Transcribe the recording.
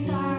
Start.